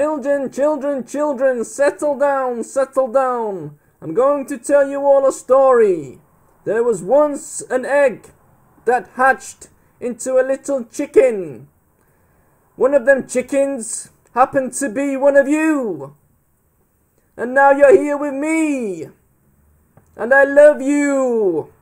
Children, children, children, settle down, settle down. I'm going to tell you all a story. There was once an egg that hatched into a little chicken. One of them chickens happened to be one of you. And now you're here with me. And I love you.